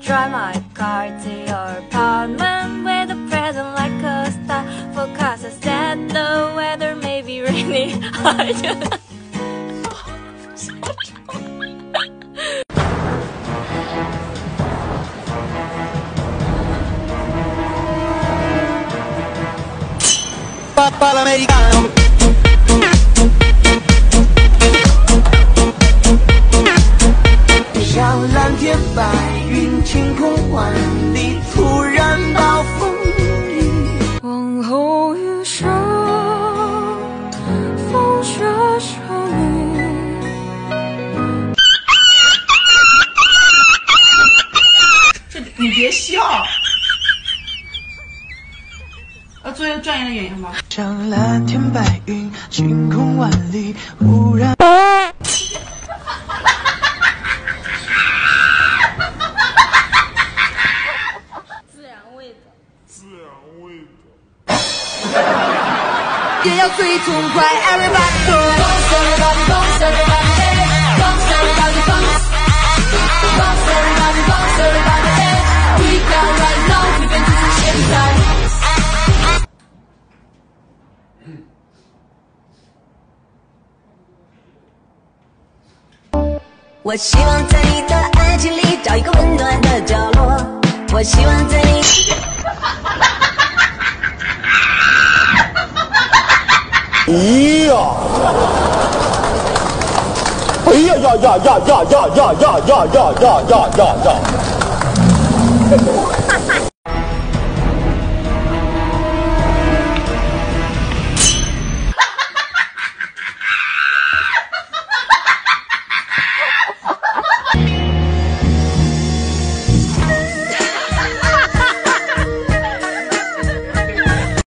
drive my car to your apartment with a present like a star. Forecast said the weather may be rainy. 像晴空万里，突然暴风雨。往后余生，风雪是你。这你别笑。要做一个专业的演员吗？像蓝天白云，晴空万里，忽然。也要最痛快，Everybody bounce, everybody bounce, everybody hey, bounce, everybody bounce, bounce, everybody bounce, everybody hey. We got right now，这边就是现在。我希望在你的爱情里找一个温暖的角落。我希望在哎呀！哎呀呀呀呀呀呀呀呀呀呀呀呀呀呀！